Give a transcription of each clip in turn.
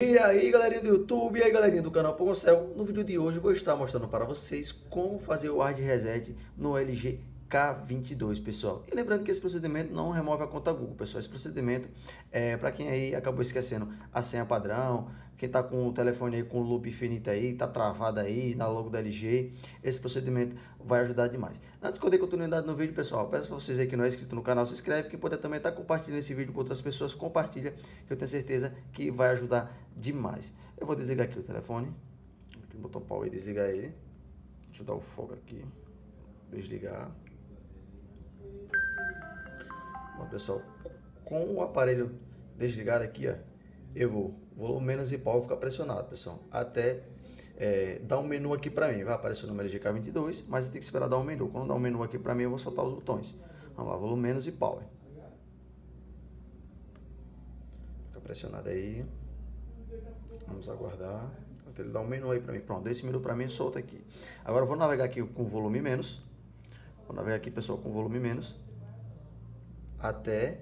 E aí galerinha do YouTube, e aí galerinha do canal Pogocel, no vídeo de hoje eu vou estar mostrando para vocês como fazer o hard reset no LG K22, pessoal. E lembrando que esse procedimento não remove a conta Google, pessoal. Esse procedimento é para quem aí acabou esquecendo a senha padrão, quem tá com o telefone aí com o loop infinito aí, tá travado aí na logo da LG, esse procedimento vai ajudar demais. Antes que eu dê continuidade no vídeo, pessoal, peço para vocês aí que não é inscrito no canal, se inscreve, que puder também estar tá compartilhando esse vídeo com outras pessoas, compartilha, que eu tenho certeza que vai ajudar demais. Eu vou desligar aqui o telefone, aqui o botão power e desligar ele. Deixa eu dar o fogo aqui, desligar. Bom, pessoal, com o aparelho desligado aqui, ó, eu vou volume menos e pau ficar pressionado, pessoal, até é, dar um menu aqui para mim. Vai aparecer o número de K22, mas tem que esperar dar um menu. Quando dar um menu aqui para mim, eu vou soltar os botões. Vamos lá, volume menos e power. Fica pressionado aí. Vamos aguardar. Ele dar um menu aí para mim. Pronto, esse menu para mim solta aqui. Agora eu vou navegar aqui com volume menos. Vou navegar aqui, pessoal, com volume menos. Até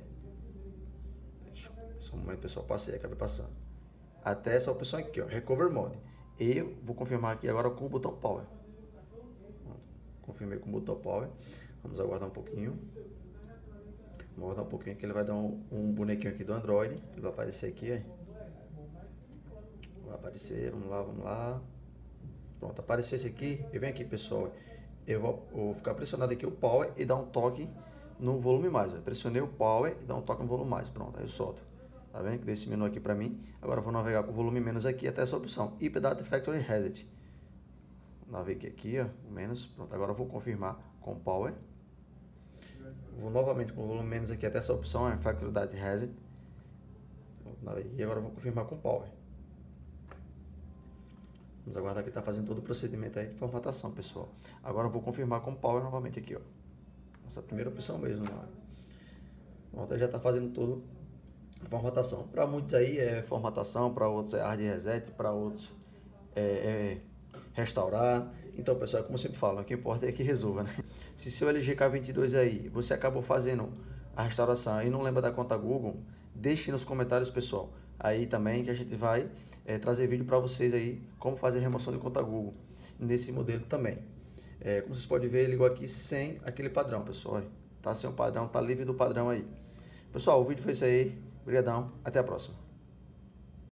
só um momento, pessoal, passei, acabei passando. Até essa opção aqui, ó, Recover Mode. Eu vou confirmar aqui agora com o botão Power. Confirmei com o botão Power. Vamos aguardar um pouquinho. Vamos aguardar um pouquinho que ele vai dar um, um bonequinho aqui do Android. Ele vai aparecer aqui, ó. Vai aparecer, vamos lá, vamos lá. Pronto, apareceu esse aqui. E vem aqui, pessoal. Eu vou, vou, ficar pressionado aqui o Power e dar um toque no volume mais. Pressionei o Power e dar um toque no volume mais. Pronto, aí eu solto. Tá vendo que desse menu aqui para mim? Agora eu vou navegar com o volume menos aqui até essa opção. IP Data Factory Reset. Naveguei aqui, ó, menos. Pronto, agora eu vou confirmar com Power. Vou novamente com o volume menos aqui até essa opção, é Factory Data Reset. E agora eu vou confirmar com Power. Vamos aguardar que ele está fazendo todo o procedimento aí de formatação, pessoal. Agora eu vou confirmar com Power novamente aqui, ó. Essa primeira opção mesmo, né? Pronto, ele já está fazendo tudo formatação. Para muitos aí é formatação, para outros é hard reset, para outros é, é, restaurar. Então, pessoal, como eu sempre falo, o que importa é que resolva, né? Se seu LG K22 aí, você acabou fazendo a restauração e não lembra da conta Google, deixe nos comentários, pessoal. Aí também que a gente vai é, trazer vídeo para vocês aí, como fazer remoção de conta Google nesse modelo também. É, como vocês podem ver, ele ligou aqui sem aquele padrão, pessoal. Tá sem o padrão, tá livre do padrão aí. Pessoal, o vídeo foi isso aí. Obrigadão, até a próxima.